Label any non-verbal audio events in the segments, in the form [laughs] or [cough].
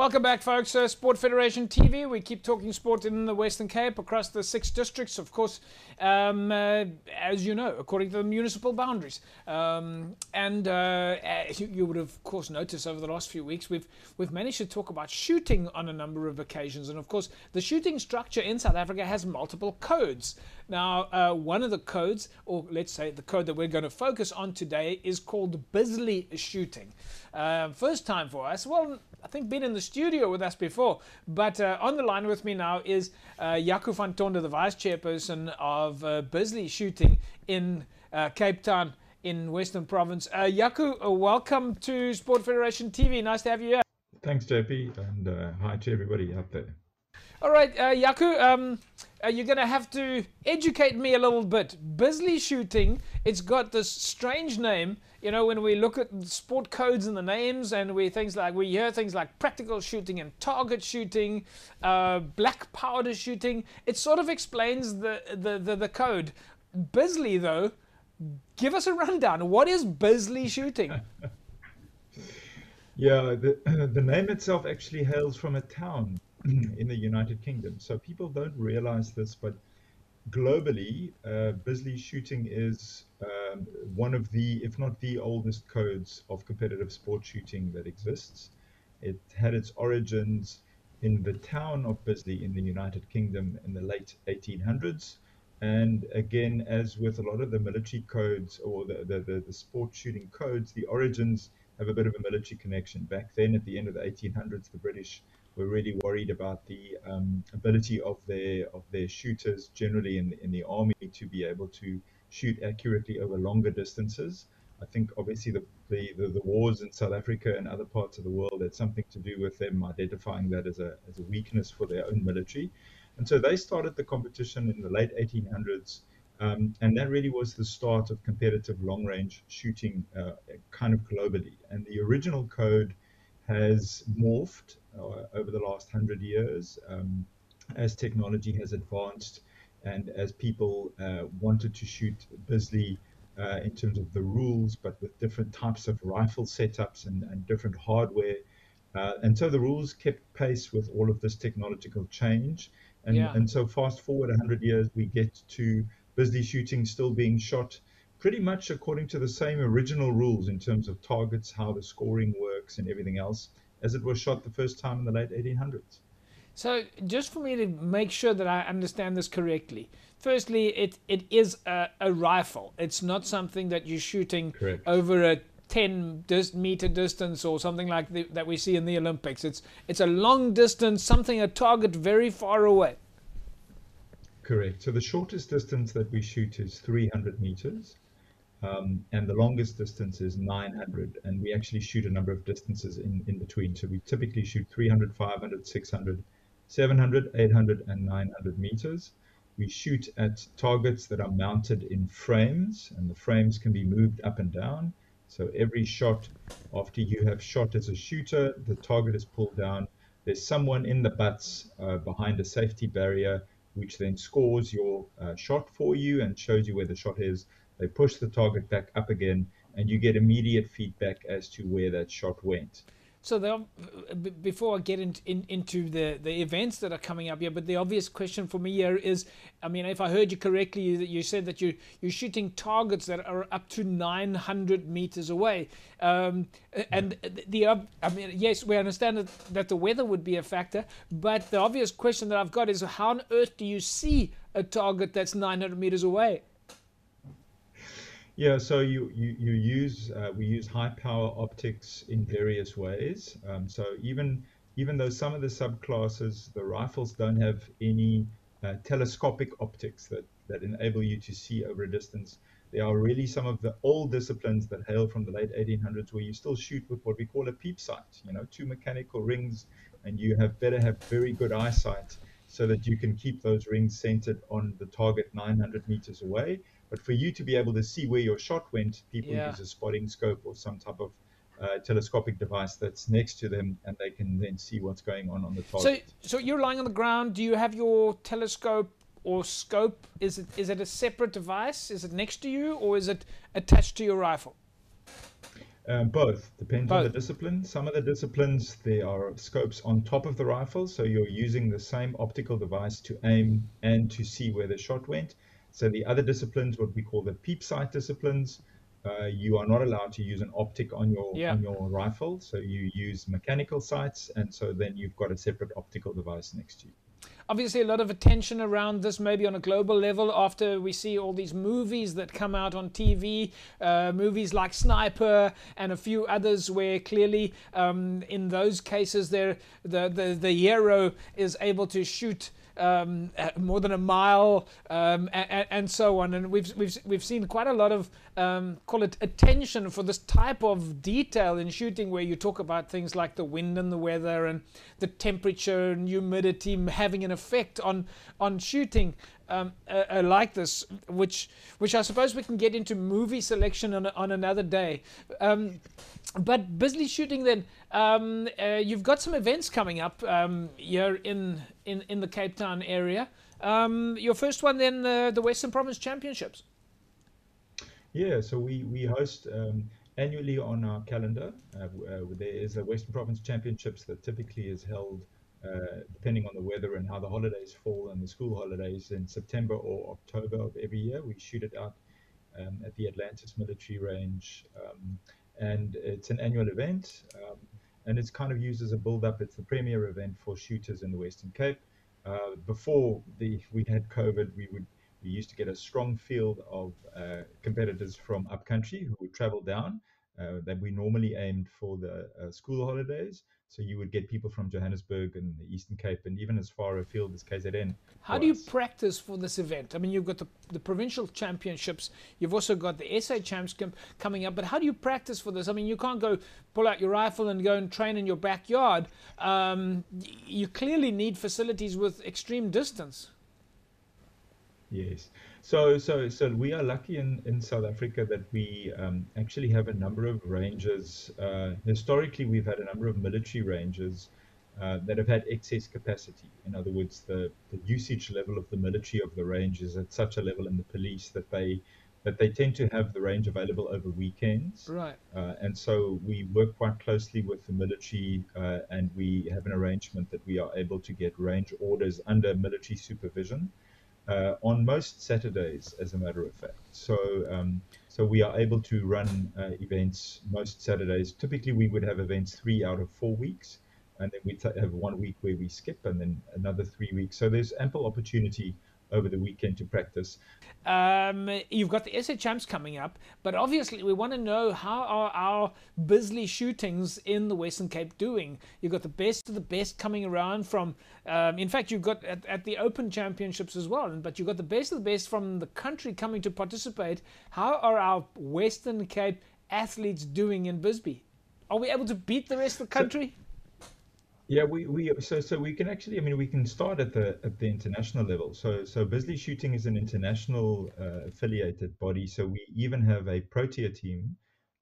Welcome back, folks. Uh, Sport Federation TV. We keep talking sport in the Western Cape across the six districts, of course, um, uh, as you know, according to the municipal boundaries. Um, and uh, you, you, would, of course, notice over the last few weeks we've we've managed to talk about shooting on a number of occasions. And of course, the shooting structure in South Africa has multiple codes. Now, uh, one of the codes, or let's say the code that we're going to focus on today, is called Bisley shooting. Uh, first time for us. Well, I think been in the studio with us before, but uh, on the line with me now is uh, Jaco van the vice chairperson of uh, Bisley Shooting in uh, Cape Town in Western Province. Uh, uh, welcome to Sport Federation TV. Nice to have you here. Thanks, JP, and uh, hi to everybody out there. All right, uh, Jaco, um, uh, you're going to have to educate me a little bit. Bisley shooting, it's got this strange name. You know, when we look at sport codes and the names, and we things like we hear things like practical shooting and target shooting, uh, black powder shooting. It sort of explains the, the, the, the code. Bisley, though, give us a rundown. What is Bisley shooting? [laughs] yeah, the, [clears throat] the name itself actually hails from a town [clears throat] in the United Kingdom. So people don't realize this, but globally, uh, Bisley shooting is um, one of the, if not the oldest codes of competitive sport shooting that exists. It had its origins in the town of Bisley in the United Kingdom in the late 1800s. And again, as with a lot of the military codes or the, the, the, the sport shooting codes, the origins have a bit of a military connection. Back then, at the end of the 1800s, the British were really worried about the um, ability of their of their shooters generally in in the army to be able to shoot accurately over longer distances. I think obviously the, the, the, the, wars in South Africa and other parts of the world had something to do with them identifying that as a, as a weakness for their own military. And so they started the competition in the late 1800s. Um, and that really was the start of competitive long range shooting uh, kind of globally. And the original code has morphed uh, over the last hundred years um, as technology has advanced and as people uh, wanted to shoot Bisley uh, in terms of the rules, but with different types of rifle setups and, and different hardware. Uh, and so the rules kept pace with all of this technological change. And, yeah. and so fast forward 100 years, we get to Bisley shooting still being shot pretty much according to the same original rules in terms of targets, how the scoring works, and everything else as it was shot the first time in the late 1800s. So, just for me to make sure that I understand this correctly, firstly, it, it is a, a rifle. It's not something that you're shooting Correct. over a 10 dis- meter distance or something like the, that we see in the Olympics. It's, it's a long distance, something, a target very far away. Correct. So, the shortest distance that we shoot is 300 meters. Um, and the longest distance is 900 and we actually shoot a number of distances in, in between. So we typically shoot 300 500 600 700 800 and 900 meters. We shoot at targets that are mounted in frames and the frames can be moved up and down. So every shot after you have shot as a shooter the target is pulled down. There's someone in the butts uh, behind a safety barrier which then scores your uh, shot for you and shows you where the shot is they push the target back up again, and you get immediate feedback as to where that shot went. So the, before I get in, in, into the, the events that are coming up here, but the obvious question for me here is, I mean, if I heard you correctly, you, you said that you you're shooting targets that are up to 900 meters away, um, and the, the I mean, yes, we understand that, that the weather would be a factor, but the obvious question that I've got is, how on earth do you see a target that's 900 meters away? Yeah, so you you, you use uh, we use high power optics in various ways. Um, so even even though some of the subclasses, the rifles don't have any uh, telescopic optics that that enable you to see over a distance, they are really some of the old disciplines that hail from the late 1800s where you still shoot with what we call a peep sight. You know, two mechanical rings, and you have better have very good eyesight so that you can keep those rings centered on the target 900 meters away but for you to be able to see where your shot went, people yeah. use a spotting scope or some type of uh, telescopic device that's next to them, and they can then see what's going on on the target. So, so you're lying on the ground. Do you have your telescope or scope? Is it is it a separate device? Is it next to you, or is it attached to your rifle? Um, both depends both. on the discipline. Some of the disciplines there are scopes on top of the rifle, so you're using the same optical device to aim and to see where the shot went. So the other disciplines, what we call the peep sight disciplines, uh, you are not allowed to use an optic on your yeah. on your rifle. So you use mechanical sights, and so then you've got a separate optical device next to you obviously a lot of attention around this, maybe on a global level, after we see all these movies that come out on TV, uh, movies like Sniper and a few others, where clearly um, in those cases, there the, the, the hero is able to shoot um, more than a mile, um, and, and, so on. And we've, we've, we've seen quite a lot of, um, call it attention for this type of detail in shooting, where you talk about things like the wind and the weather and the temperature and humidity having an effect on, on shooting. Um, uh, uh, like this, which which I suppose we can get into movie selection on, on another day. Um, but Bisley shooting then, um, uh, you've got some events coming up um, here in, in, in the Cape Town area. Um, your first one then, the, the Western Province Championships. Yeah, so we, we host um, annually on our calendar. Uh, uh, there is a Western Province Championships that typically is held uh, depending on the weather and how the holidays fall and the school holidays in September or October of every year. We shoot it out um, at the Atlantis Military Range, um, and it's an annual event, um, and it's kind of used as a build-up. It's the premier event for shooters in the Western Cape. Uh, before the we had COVID, we would we used to get a strong field of uh, competitors from upcountry who would travel down. Uh, that we normally aimed for the uh, school holidays so you would get people from Johannesburg and the Eastern Cape and even as far afield as KZN. How do you practice for this event? I mean, you've got the, the provincial championships, you've also got the SA champs coming up, but how do you practice for this? I mean, you can't go pull out your rifle and go and train in your backyard. Um, you clearly need facilities with extreme distance. Yes. So, so, so we are lucky in, in South Africa that we um, actually have a number of ranges. Uh, historically, we've had a number of military ranges uh, that have had excess capacity. In other words, the, the usage level of the military of the range is at such a level in the police that they that they tend to have the range available over weekends. Right. Uh, and so we work quite closely with the military, uh, and we have an arrangement that we are able to get range orders under military supervision uh, on most Saturdays, as a matter of fact. So, um, so we are able to run uh, events most Saturdays. Typically, we would have events three out of four weeks, and then we have one week where we skip, and then another three weeks. So there's ample opportunity over the weekend to practice. Um, you've got the SA Champs coming up, but obviously we want to know how are our Bisley shootings in the Western Cape doing? You've got the best of the best coming around from, um, in fact, you've got at, at, the Open Championships as well, but you've got the best of the best from the country coming to participate. How are our Western Cape athletes doing in Bisley? Are we able to beat the rest of the country? Yeah, we, we so so we can actually I mean we can start at the at the international level. So so Bisley Shooting is an international uh, affiliated body. So we even have a Protea team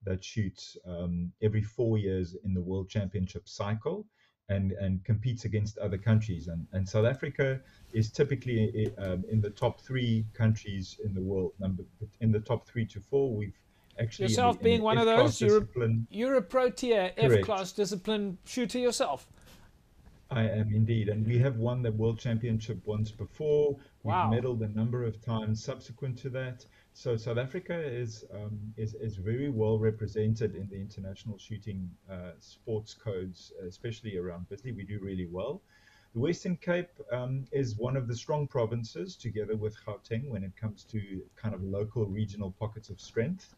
that shoots um, every four years in the World Championship cycle and and competes against other countries. And and South Africa is typically um, in the top three countries in the world. Number in the top three to four. We've actually yourself being one of those. You're, you're a Protea F class discipline shooter yourself. I am indeed, and we have won the world championship once before. We've wow. medaled a number of times subsequent to that. So South Africa is um, is is very well represented in the international shooting uh, sports codes, especially around Bisley. We do really well. The Western Cape um, is one of the strong provinces, together with Gauteng, when it comes to kind of local regional pockets of strength.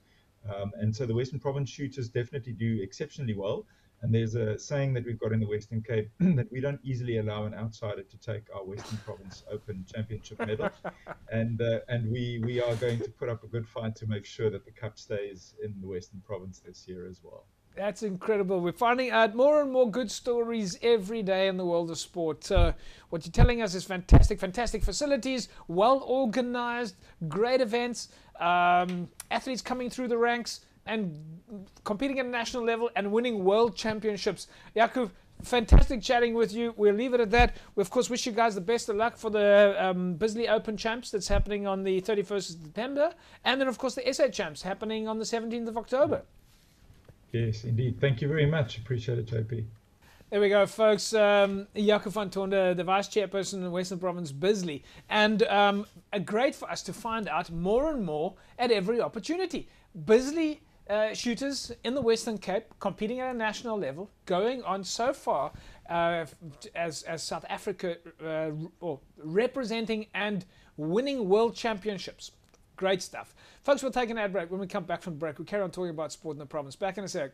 Um, and so the Western Province shooters definitely do exceptionally well. And there's a saying that we've got in the Western Cape [clears throat] that we don't easily allow an outsider to take our Western Province Open Championship medal, [laughs] and uh, and we we are going to put up a good fight to make sure that the cup stays in the Western Province this year as well. That's incredible. We're finding out more and more good stories every day in the world of sport. Uh, what you're telling us is fantastic, fantastic facilities, well organized, great events, um, athletes coming through the ranks and competing at a national level and winning world championships. Jaco, fantastic chatting with you. We'll leave it at that. We, of course, wish you guys the best of luck for the um, Bisley Open Champs that's happening on the 31st of September. And then, of course, the SA Champs happening on the 17th of October. Yes, indeed. Thank you very much. Appreciate it, JP. There we go, folks. Um, Jaco van Tonder, the Vice Chairperson in Western Province Bisley. And um, great for us to find out more and more at every opportunity. Bisley uh, shooters in the Western Cape competing at a national level, going on so far uh, as, as South Africa uh, or representing and winning world championships. Great stuff. Folks, we'll take an ad break. When we come back from break, we carry on talking about sport in the province. Back in a sec.